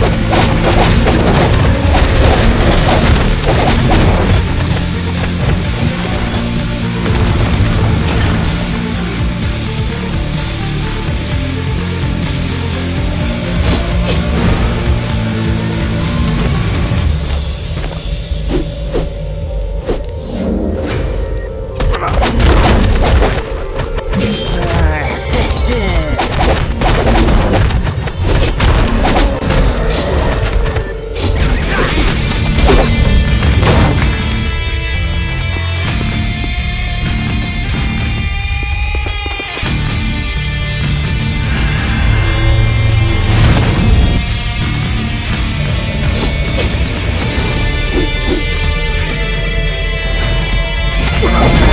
Ha ha ha! Let's.